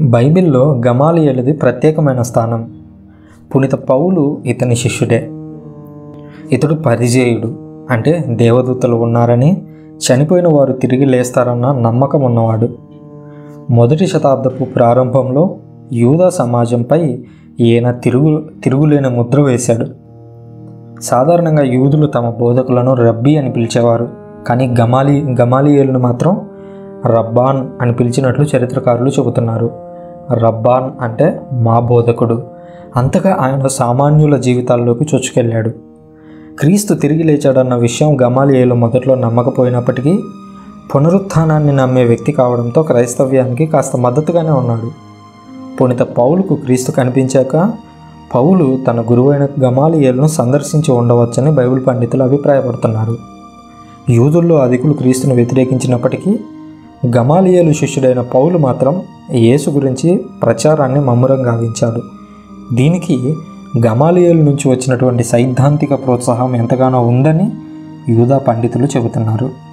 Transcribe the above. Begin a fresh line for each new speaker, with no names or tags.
బైబిల్లో గమాలియలది ప్రత్యేకమైన స్థానం. పునిత పౌలు ఇతని శిష్యుడే. ఇతడు పరిజేయుడు. అంటే దేవదూతలు ఉన్నారని చనిపోయిన వారు తిరిగి లేస్తారన్న నమ్మకం ఉన్నవాడు. మొదటి శతాబ్దపు ప్రారంభంలో యూదా సమాజంపై ఈయన తిరుగు తిరుగులేని ముద్ర వేశాడు. సాధారణంగా యూదులు తమ బోధకులను రబ్బీ అని పిలిచేవారు. కానీ గమాలి గమాలియలను మాత్రం రబ్బాన్ అని పిలిచినట్లు చరిత్రకారులు చెబుతున్నారు. రబ్బాన్ అంటే మా బోధకుడు. అంతగా ఆయన సామాన్యుల జీవితాల్లోకి చొచ్చుకెళ్ళాడు. క్రీస్తు తిరిగి లేచాడన్న విషయం గమాలియేలు మొదట్లో నమ్మకపోయినప్పటికీ పునరుత్థానాన్ని నమ్మే వ్యక్తి కావడంతో క్రైస్తవ్యానికి కాస్త మద్దతుగానే ఉన్నాడు. పునిత పౌలుకు క్రీస్తు కనిపించాక పౌలు తన గురువైన గమాలియేలును సందర్శించి ఉండవచ్చని బైబిల్ పండితులు అభిప్రాయపడుతున్నారు. యూదుల్లో అధికులు క్రీస్తును వ్యతిరేకించినప్పటికీ గమాలియలు శిష్యుడైన పౌలు మాత్రం యేసు గురించి ప్రచారాన్ని మమ్మురం గావించాడు దీనికి గమాలియల నుంచి వచ్చినటువంటి సైద్ధాంతిక ప్రోత్సాహం ఎంతగానో ఉందని యూదా పండితులు చెబుతున్నారు.